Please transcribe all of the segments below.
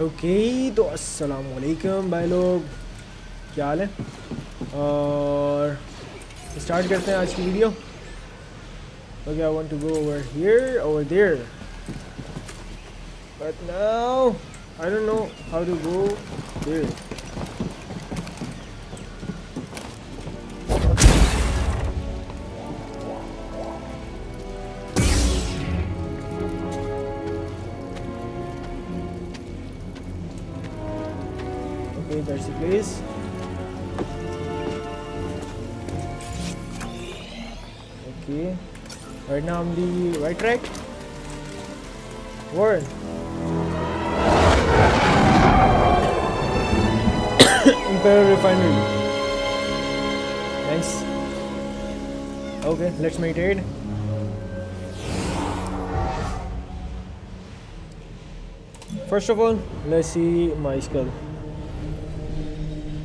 Okay, تو السلام علیکم بھائی لوگ، کیا حال ہے؟ اور اسٹارٹ کرتے ہیں آج کی video okay I want to go over here over there but now I don't know how to go there Okay. Right now I'm the right track. Warren. Imperial Refinery. Nice. Okay, let's meditate. First of all, let's see my skill.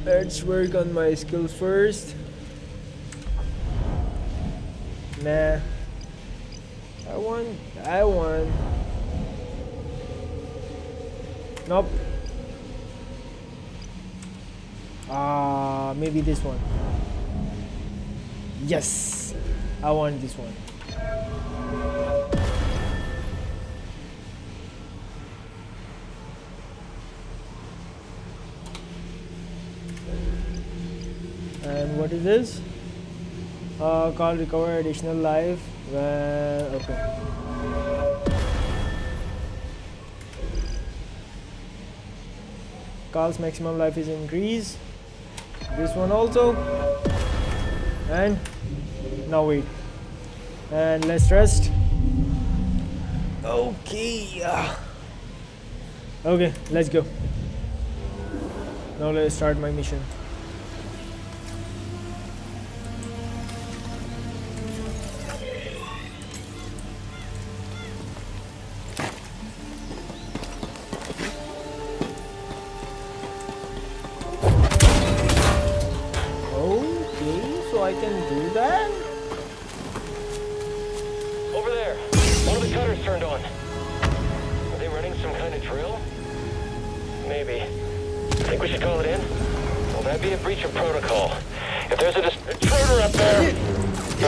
Let's work on my skill first. Nah. I won. I won. Nope. Ah, maybe this one. Yes, I want this one. And what is this? Uh, recover additional life okay. Cal's maximum life is increased. This one also. And now wait. And let's rest. Okay. Okay, let's go. Now let's start my mission. That be a breach of protocol? If there's a intruder up there...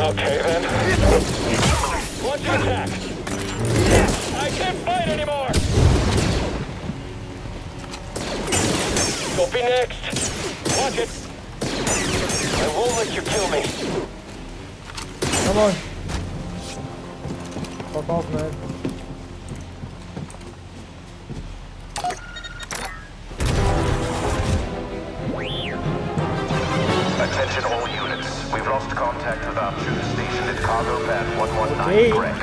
Okay, then. Launch attack! I can't fight anymore! Go be next! Watch it! I won't let you kill me. Come on. Fuck off, man. Contact with stationed at Cargo Pad 119 Okay.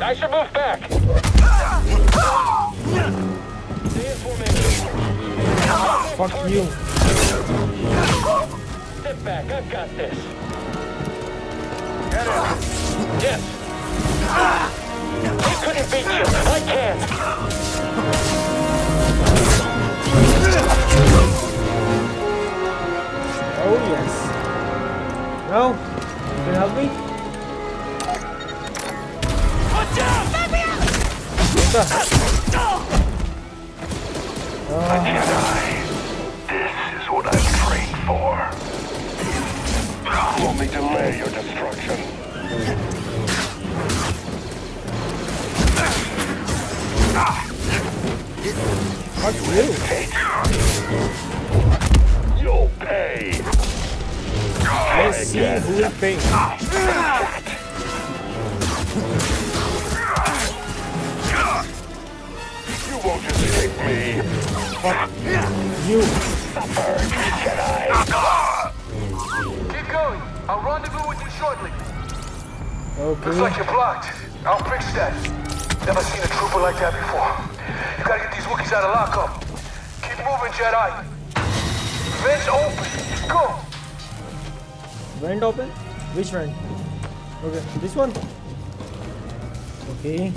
I should move back! Stay in. Fuck you. Sit back, I've got this. Get in. Yes. He couldn't beat you. I can. No? You can help me? Watch out! What the heck? This is what I've trained for. Only delay your destruction. Fuck you. Who will pay. You won't escape me. Fuck you. Keep going. I'll rendezvous with you shortly. Looks Okay. like you're blocked. I'll fix that. Never seen a trooper like that before. You gotta get these Wookiees out of lockup. Keep moving, Jedi. Vents open. Go. Vent open? Which vent? Okay, this one? Okay.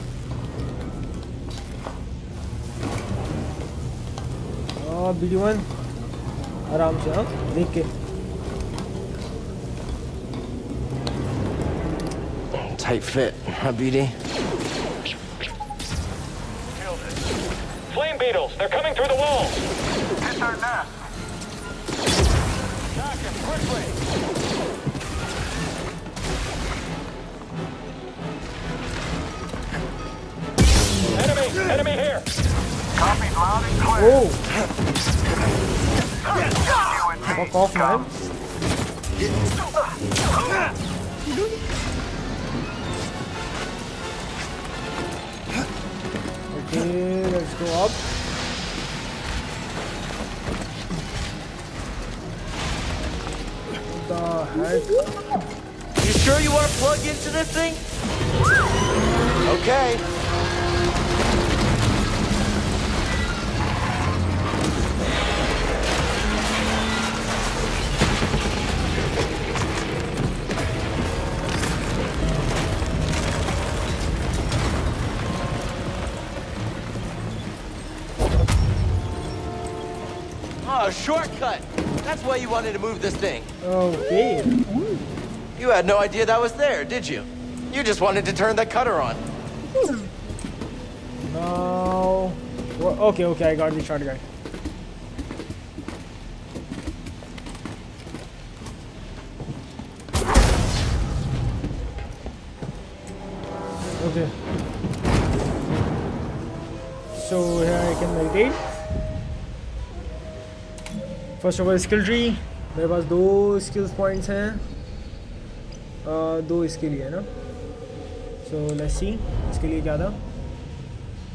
और video one आराम से हाँ देख के Tight fit, huh, BD? Killed it. Flame beetles. They're coming through the walls. Hit their nest. Attack him quickly. Enemy! Enemy here! Copied loud and clear. Oh, You and me, fuck off, man. Okay, let's go up. What the heck? You sure you want to plug into this thing? Okay. Why you wanted to move this thing. Oh, okay. You had no idea that was there, did you? You just wanted to turn that cutter on. Hmm. Now, wha- okay, okay, I got the shotgun. Okay. So here I can meditate. First of all skill tree میرے پاس دو skills points ہیں. دو اس کے لیے ہے نا سو لسی اس کے لیے کیا تھا؟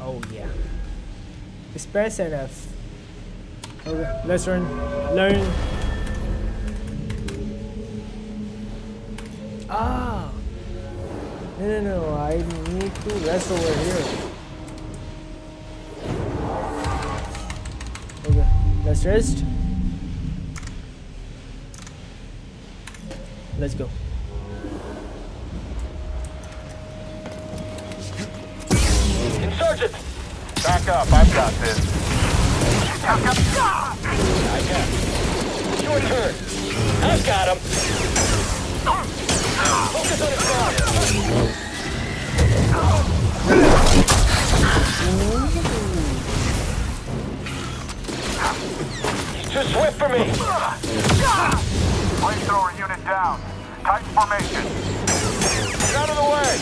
او گیا space and F okay run learn Ah! No, no, no, I need to rest over here. Okay, let's. Let's go. Insurgent! Back up, I've got this. Your turn. I've got him. Focus on his guard. He's too swift for me. Flamethrower unit down. Tight formation. Get out of the way.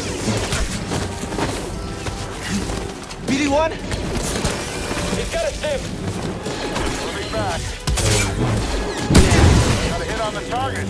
BD1? He's got a stim. Moving back. Got a hit on the target.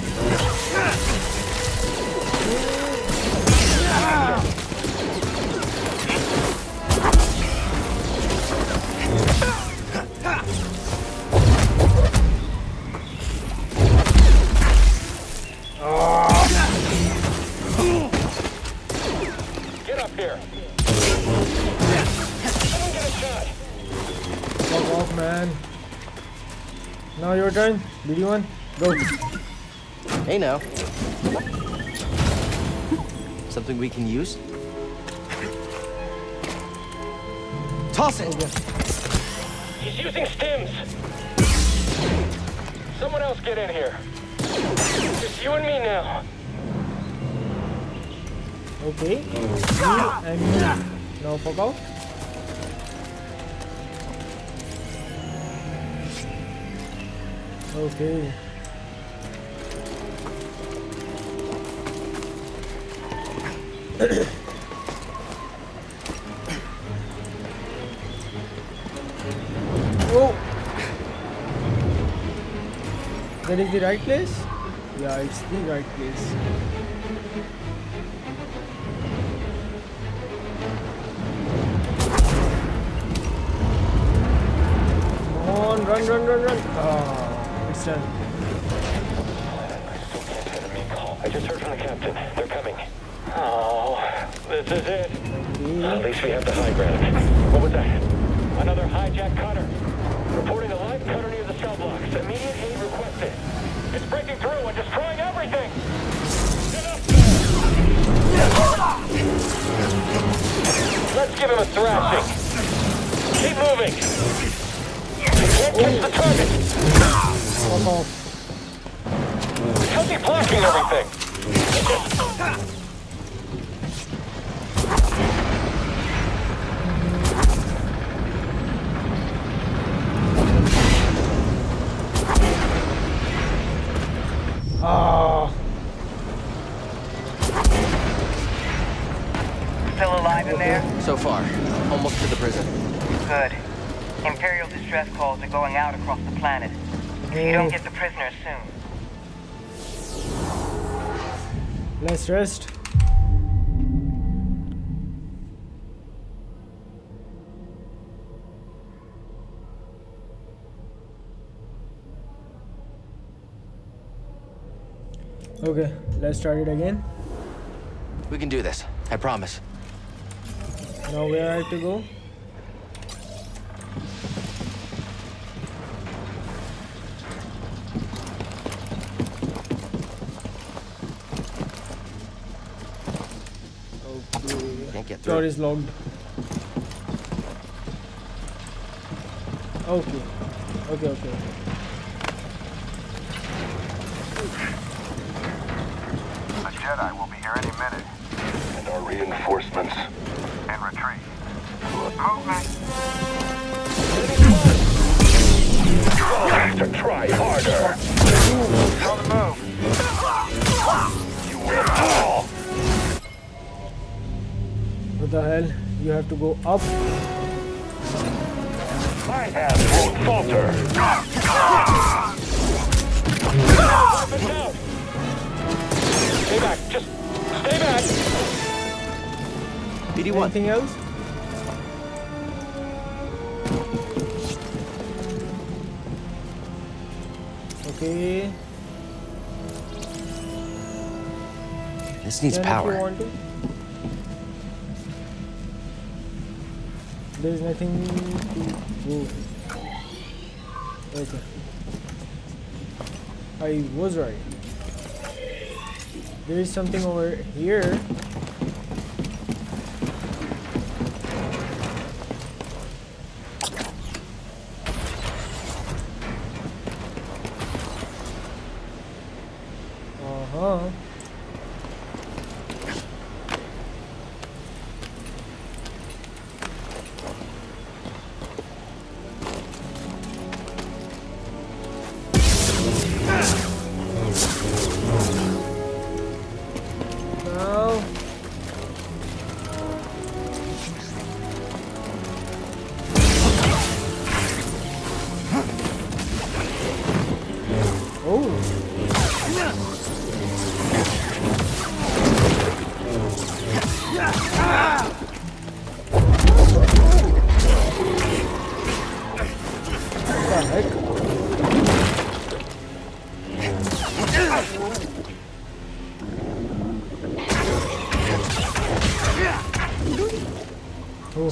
Your turn. BD1, go. Hey now. Something we can use? Toss it! He's using stims. Someone else get in here. Just you and me now. Okay. You and me. Now fuck off. Okay. oh! That is the right place? Yeah, it's the right place. Come on, run, run, run, run. Ah, I just heard from the captain. They're coming. Oh, this is it. At least we have the high ground. What was that? Another hijacked cutter. Reporting a live cutter near the cell blocks. Immediate aid requested. It's breaking through and destroying everything. Let's give him a thrashing. Keep moving. Can't catch the target asshole. Healthy blocking everything. Oh. Still alive in there? So far. Almost to the prison. Good. Imperial distress calls are going out across the planet. If you don't get the prisoners soon, Let's rest. Okay, let's start it again. We can do this. I promise. Now where I have to go? Okay. Can't get Door is locked. Okay. Okay, okay, okay. A Jedi will be here any minute. And our reinforcements. In retreat. movement. Have to try harder. On the move. You will the hell? You have to go up. My hands won't falter. Stay back. Just stay back. BD1. Anything else? Okay. This needs Then if you power. To. There's nothing to go. Okay. I was right. There is something over here. Uh-huh.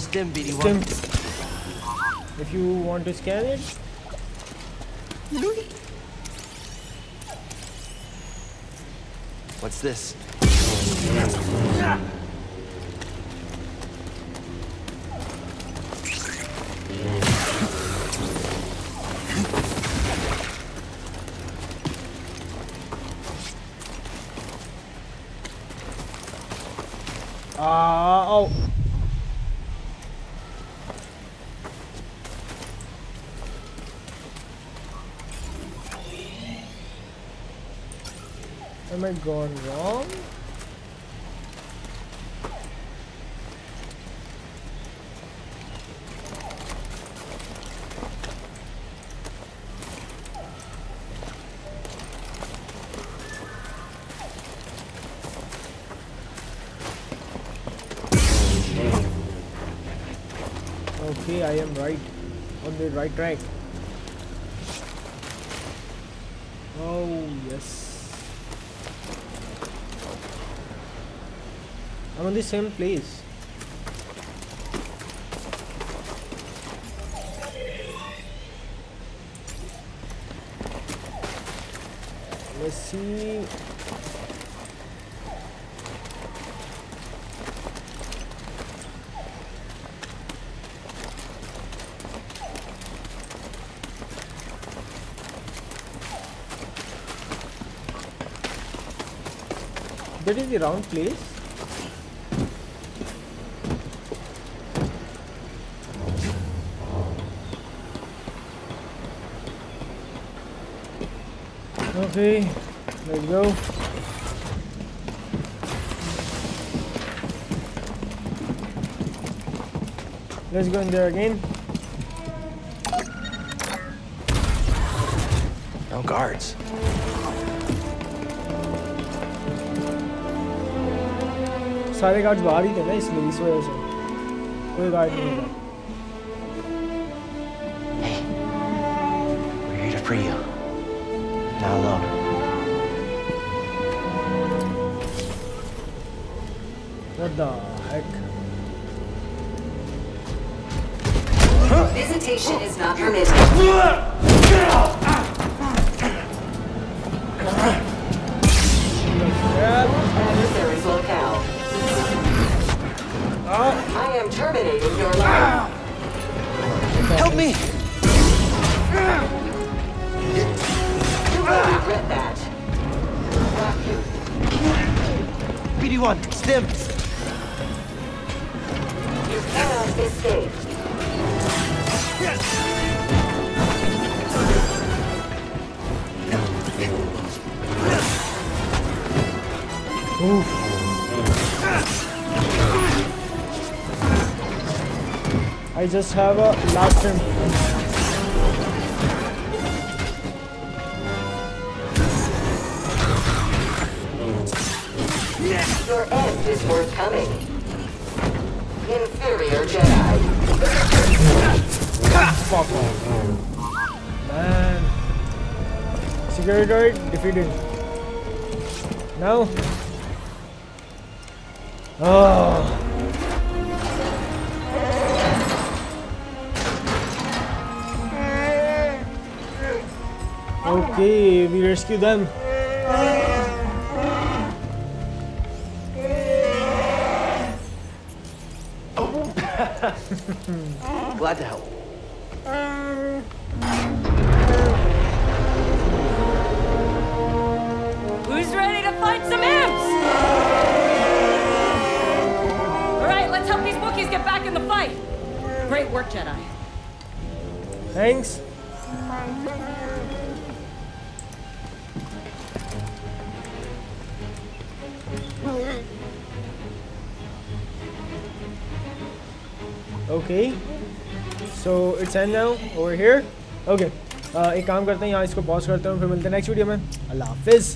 Stim If you want to scan it, What's this? I gone wrong? Okay, I am right. On the right track. Oh, yes. I'm on the same place. Let's see. That is the round place. Okay, let's go. Let's go in there again. No guards. सारे guards बाहर ही थे ना इसलिए इस वजह से कोई गार्ड नहीं था What the heck? Visitation is not permitted. I am terminating your. Help me! Regret that. BD1, stim! You cannot escape. I just have a last turn. Forthcoming. Inferior Jedi. Fuck off. Man. Security guard defeated. Now. Oh. Okay, we rescue them. Glad to help. Um, who's ready to fight some imps? All right, let's help these Wookiees get back in the fight. Great work, Jedi. Thanks. Okay so it's and now over here okay ایک کام کرتے ہیں یہاں اس کو پاز کرتے ہیں پھر ملتے ہیں نیکسٹ ویڈیو میں اللہ حافظ